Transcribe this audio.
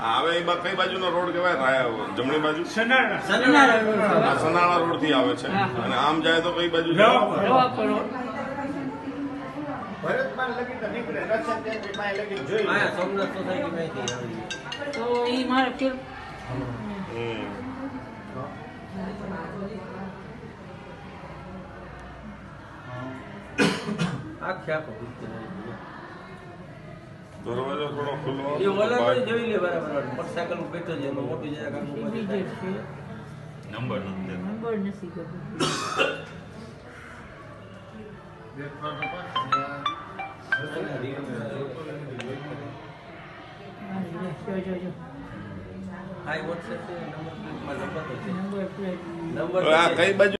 આ હવે એ બા- કઈ બાજુનો રોડ કહેવાય? રાયા જમણી બાજુ. સનાળા. રોડથી આવે છે. અને આમ જાય તો કઈ બાજુ? તો આવી મારે ફેર. આખો આવી દરવાજો થોડો ખુલ્લો એ ઓલા જોઈ લે બરાબર મોટરસાયકલ ઉપર બેઠો છે એનો મોટી જરા કામ ઈ બીજે છે. નંબર નથી નથી પ્લેટ. નંબર કઈ બાજુ